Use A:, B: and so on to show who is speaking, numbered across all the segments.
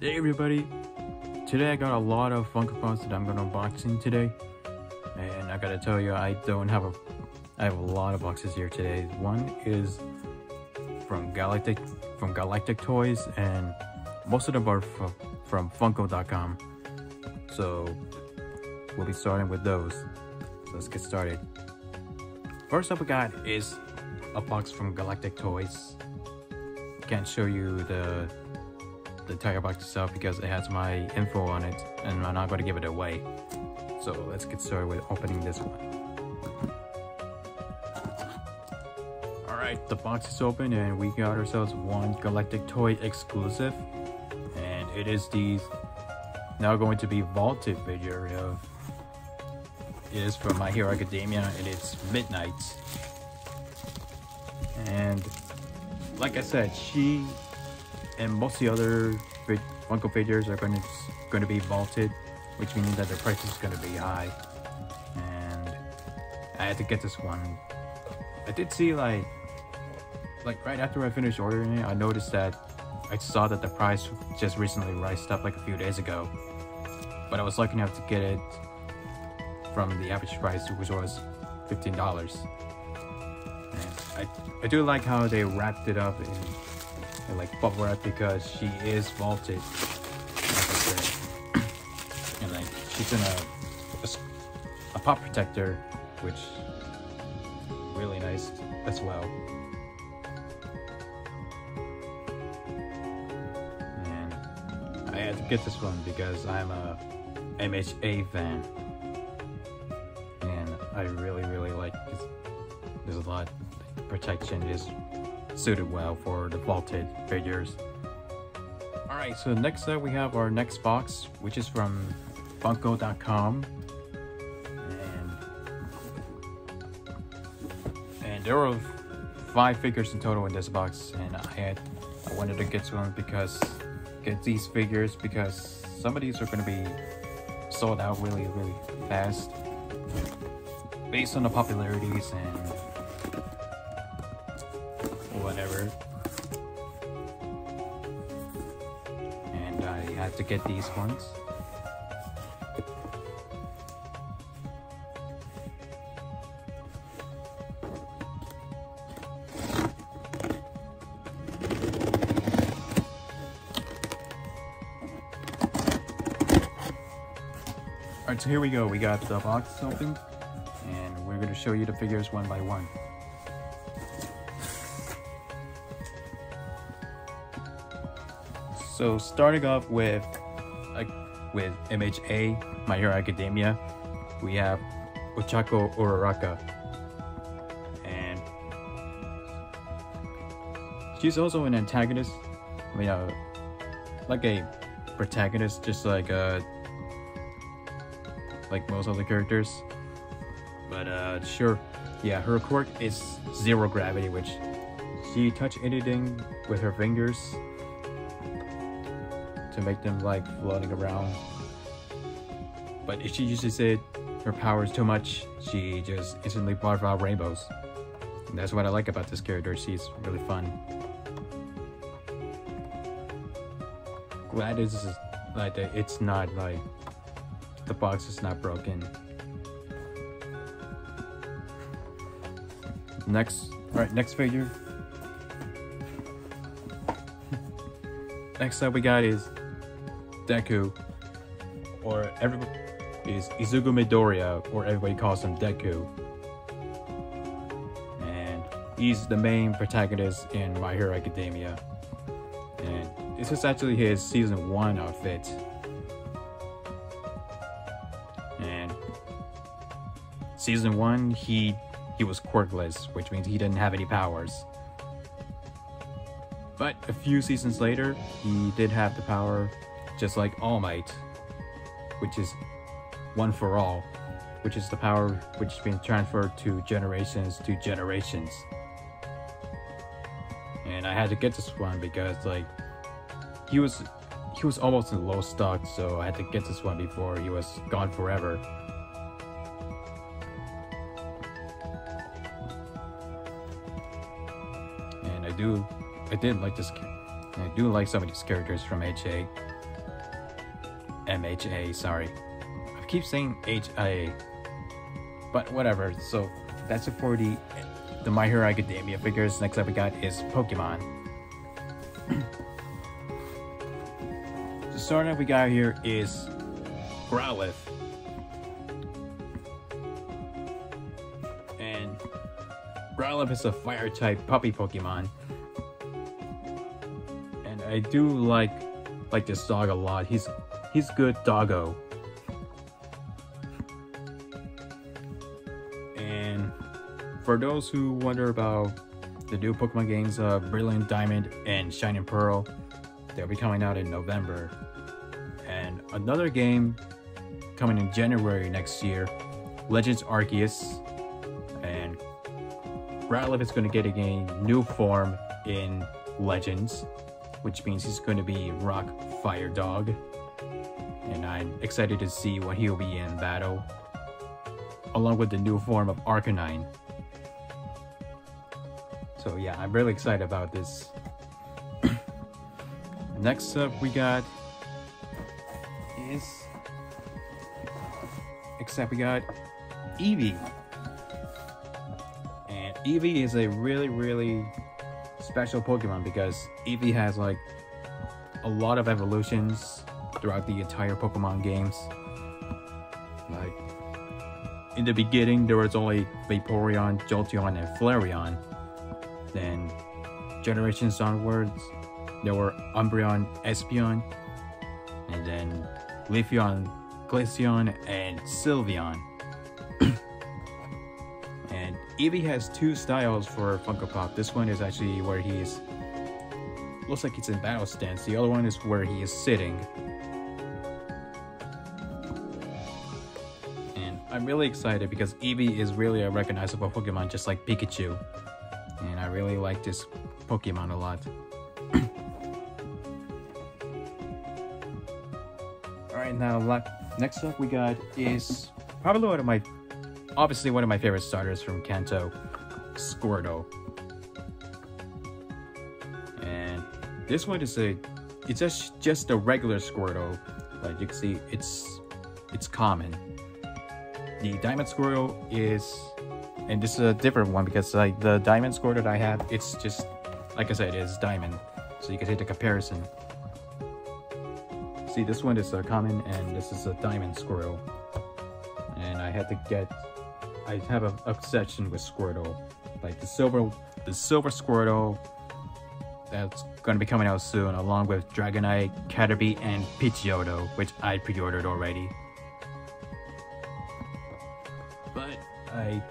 A: Hey everybody! Today I got a lot of Funko Pops that I'm gonna unboxing today. And I gotta tell you, I don't have a... I have a lot of boxes here today. One is from Galactic from Galactic Toys and most of them are from, from Funko.com. So we'll be starting with those. So let's get started. First up we got is a box from Galactic Toys. Can't show you the the entire box itself because it has my info on it and I'm not going to give it away. So let's get started with opening this one. Alright, the box is open and we got ourselves one Galactic Toy exclusive. And it is the now going to be vaulted figure of it is from My Hero Academia and it's Midnight. And like I said, she and most of the other Funko figures are going to going to be vaulted, which means that the price is going to be high. And I had to get this one. I did see like like right after I finished ordering it, I noticed that I saw that the price just recently rised up like a few days ago. But I was lucky enough to get it from the average price, which was $15. And I, I do like how they wrapped it up in, in like bubble wrap because she is vaulted, like and like she's in a, a, a pop protector, which really nice as well. And I had to get this one because I'm a MHA fan. And I really, really like this. There's a lot protection is suited well for the vaulted figures. Alright, so next up we have our next box, which is from Funko.com. And, and there were five figures in total in this box, and I had I wanted to get one because get these figures because some of these are going to be sold out really, really fast based on the popularities and whatever. And I had to get these ones. Alright, so here we go. We got the box opened, and we're going to show you the figures one by one. So starting off with uh, with MHA, My Hero Academia, we have Ochako Uraraka. And she's also an antagonist. I mean, uh, like a protagonist, just like uh, like most other characters. But uh, sure, yeah, her quirk is zero gravity, which she touch anything with her fingers to make them like floating around. But if she uses it, her power is too much, she just instantly barf out rainbows. And that's what I like about this character, she's really fun. Glad it's like it's not like the box is not broken. Next, alright, next figure. Next up we got is Deku, or everybody is Izuku Midoriya, or everybody calls him Deku. And he's the main protagonist in My Hero Academia. And this is actually his season one outfit. And season one, he he was quirkless, which means he didn't have any powers. But a few seasons later, he did have the power just like All Might, which is one for all, which is the power which has been transferred to generations to generations. And I had to get this one because like he was he was almost in low stock, so I had to get this one before he was gone forever. And I do I did like this I do like some of these characters from HA. MHA, sorry. I keep saying HIA. But whatever, so that's it for the, the My Hero Academia figures. Next up we got is Pokemon. the starter we got here is Growlithe. And Growlithe is a fire type puppy Pokemon. And I do like like this dog a lot. He's he's good doggo. And for those who wonder about the new Pokemon games, uh, Brilliant Diamond and Shining Pearl, they'll be coming out in November. And another game coming in January next year, Legends Arceus, and Growlithe is going to get a new form in Legends, which means he's going to be Rock Fire Dog Excited to see what he'll be in battle, along with the new form of Arcanine. So yeah, I'm really excited about this. Next up we got is except we got Eevee. And Eevee is a really really special Pokemon because Eevee has like a lot of evolutions throughout the entire Pokemon games. Like, in the beginning, there was only Vaporeon, Jolteon, and Flareon. Then, generations onwards, there were Umbreon, Espeon, and then Leafeon, Glaceon, and Sylveon. and Eevee has two styles for Funko Pop. This one is actually where he's looks like it's in battle stance. The other one is where he is sitting. Really excited because Eevee is really a recognizable Pokemon just like Pikachu. And I really like this Pokemon a lot. Alright, now next up we got is probably one of my, obviously one of my favorite starters from Kanto, Squirtle. And this one is a, it's just, just a regular Squirtle. Like you can see, it's, it's common the diamond Squirtle is, and this is a different one because like the diamond Squirtle that I have, it's just, like I said, it's diamond. So you can see the comparison. See, this one is a common and this is a diamond Squirtle And I had to get, I have an obsession with Squirtle. Like the silver, the silver Squirtle that's going to be coming out soon along with Dragonite, Caterpie, and Pidgeotto, which I pre-ordered already. I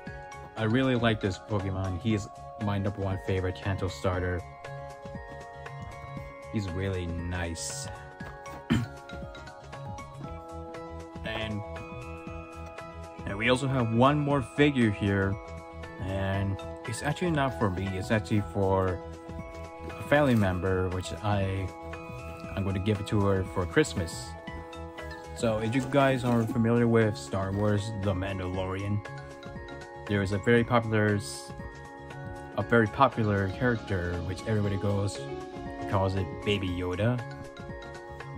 A: I really like this Pokemon. He's my number one favorite Kanto starter. He's really nice. and and we also have one more figure here. And it's actually not for me, it's actually for a family member, which I I'm going to give it to her for Christmas. So if you guys are familiar with Star Wars The Mandalorian, there is a very popular a very popular character which everybody goes calls it Baby Yoda.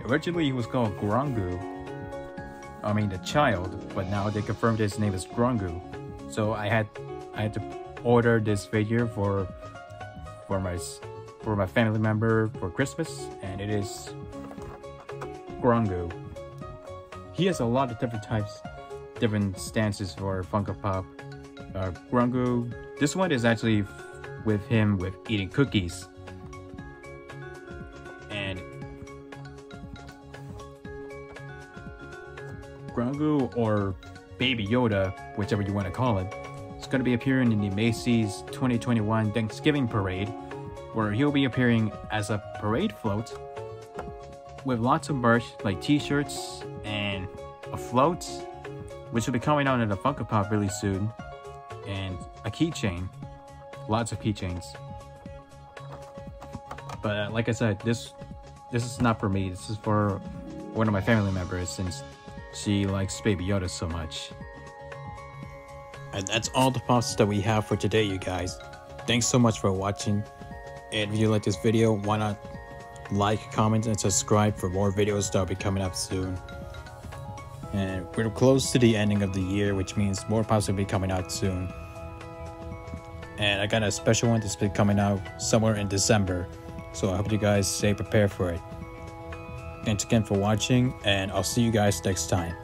A: Originally he was called Grongu. I mean the child, but now they confirmed his name is Grongu. So I had I had to order this figure for for my for my family member for Christmas and it is Grongu. He has a lot of different types, different stances for Funko Pop uh, Grongu. This one is actually with him with eating cookies. And Grungu or Baby Yoda, whichever you want to call it, is going to be appearing in the Macy's 2021 Thanksgiving Parade, where he'll be appearing as a parade float with lots of merch like t-shirts a float, which will be coming out in a Funko Pop really soon and a keychain. Lots of keychains. But uh, like I said, this this is not for me. This is for one of my family members since she likes Baby Yoda so much. And that's all the posts that we have for today, you guys. Thanks so much for watching. And if you like this video, why not like, comment, and subscribe for more videos that'll be coming up soon. And we're close to the ending of the year, which means more pops will be coming out soon. And I got a special one that's be coming out somewhere in December. So I hope you guys stay prepared for it. Thanks again for watching, and I'll see you guys next time.